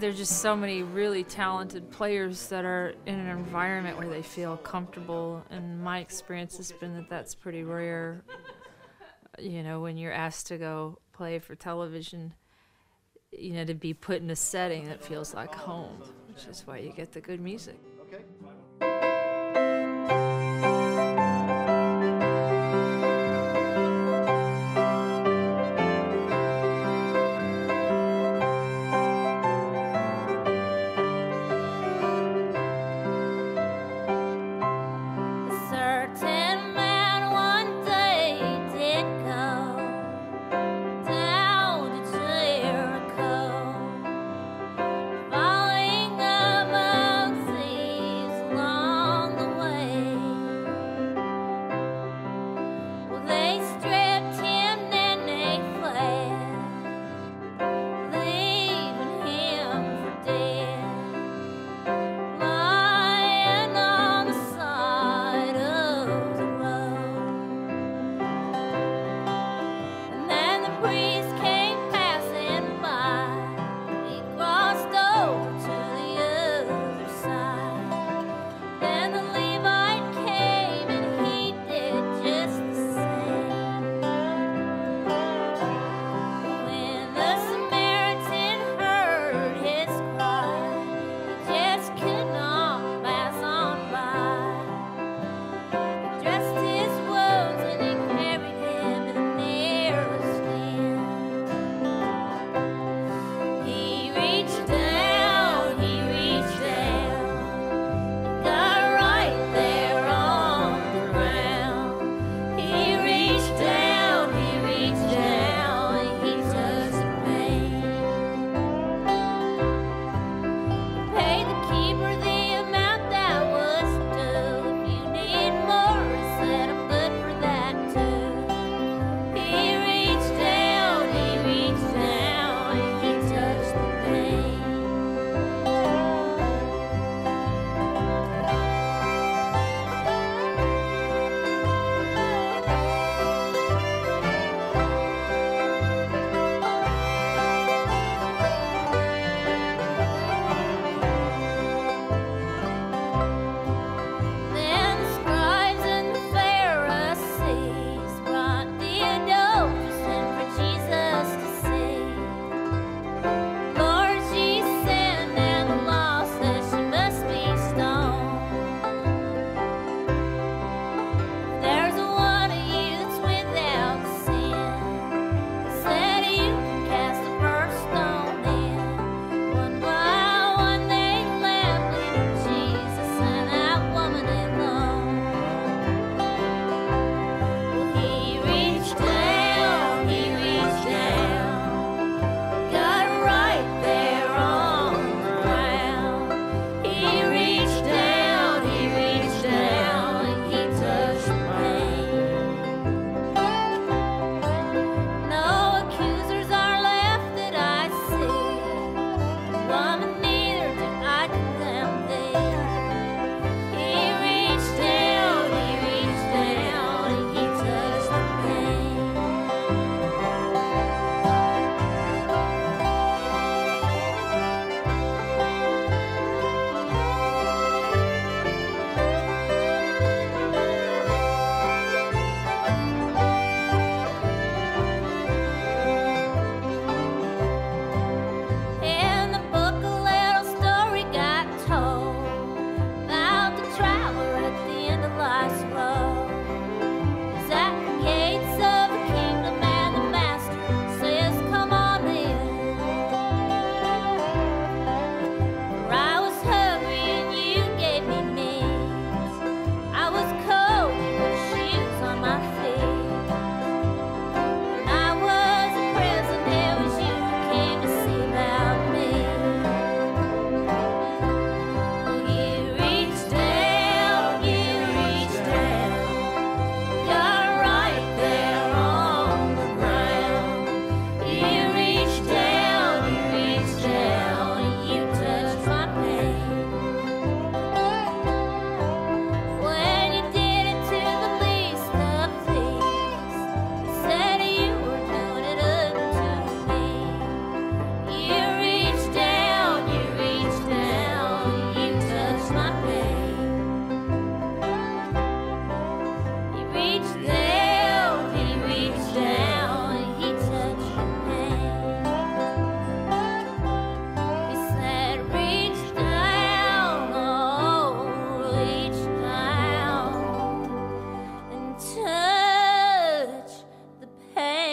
there's just so many really talented players that are in an environment where they feel comfortable. And my experience has been that that's pretty rare. You know, when you're asked to go play for television, you know, to be put in a setting that feels like home, which is why you get the good music.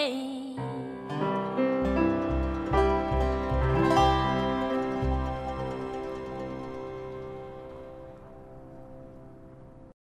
Hey.